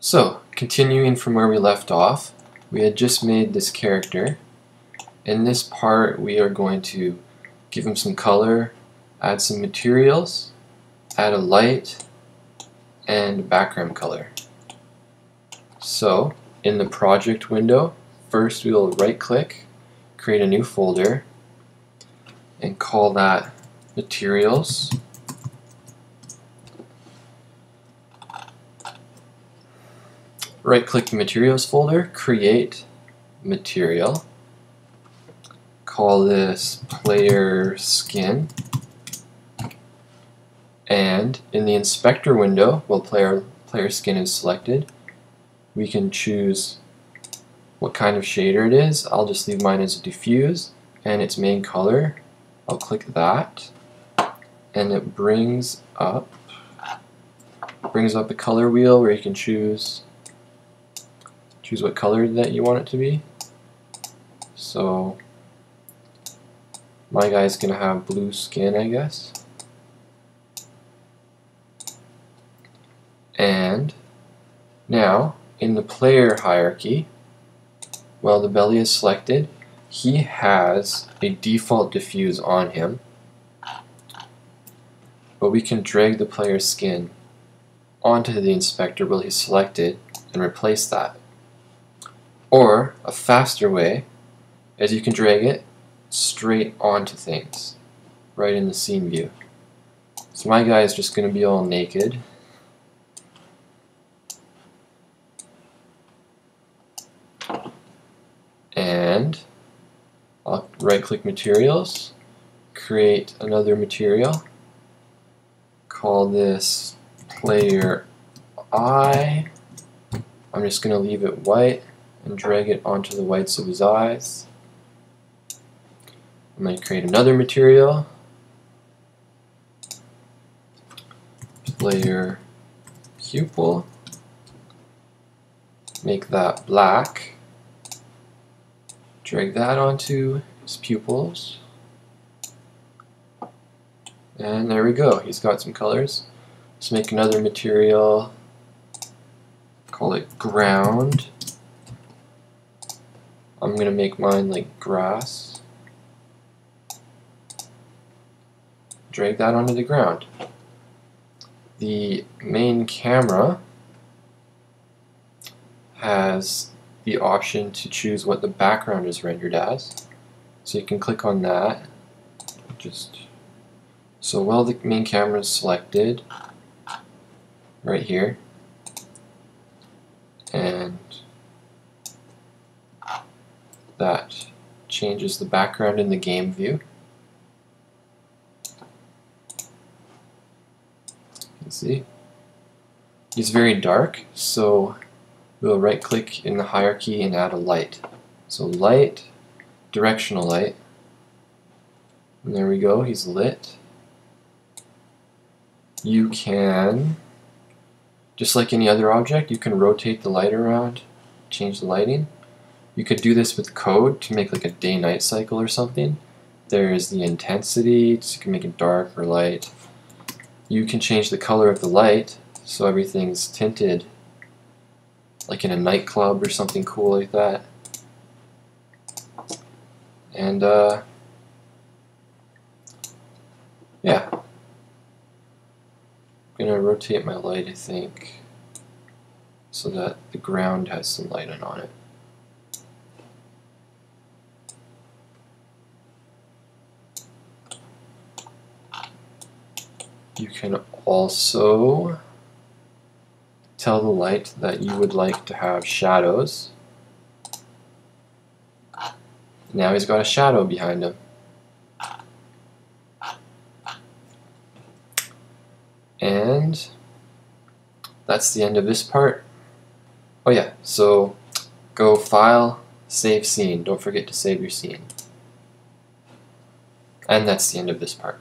So, continuing from where we left off, we had just made this character. In this part, we are going to give him some color, add some materials, add a light, and background color. So, in the project window, first we will right click, create a new folder, and call that materials. Right click the materials folder, create material, call this player skin, and in the inspector window, while player, player skin is selected, we can choose what kind of shader it is. I'll just leave mine as diffuse and its main color. I'll click that and it brings up brings up a color wheel where you can choose choose what color that you want it to be. So my guy's gonna have blue skin, I guess. And now in the player hierarchy, while the belly is selected, he has a default diffuse on him. But we can drag the player's skin onto the inspector while he's selected and replace that. Or a faster way is you can drag it straight onto things, right in the scene view. So my guy is just going to be all naked. And I'll right click materials, create another material, call this player eye. I'm just going to leave it white and drag it onto the whites of his eyes. I'm going to create another material, player pupil, make that black, drag that onto his pupils, and there we go, he's got some colors. Let's make another material, call it ground. I'm going to make mine like grass. Drag that onto the ground. The main camera has the option to choose what the background is rendered as. So you can click on that. Just so while the main camera is selected, right here, and that changes the background in the game view. You can see. He's very dark, so we'll right click in the hierarchy and add a light. So light, directional light, and there we go, he's lit. You can, just like any other object, you can rotate the light around, change the lighting. You could do this with code to make like a day-night cycle or something. There's the intensity, so you can make it dark or light. You can change the color of the light so everything's tinted like in a nightclub or something cool like that. And uh, yeah, I'm gonna rotate my light I think so that the ground has some lighting on it. You can also tell the light that you would like to have shadows. Now he's got a shadow behind him. And that's the end of this part. Oh yeah, so go File, Save Scene. Don't forget to save your scene. And that's the end of this part.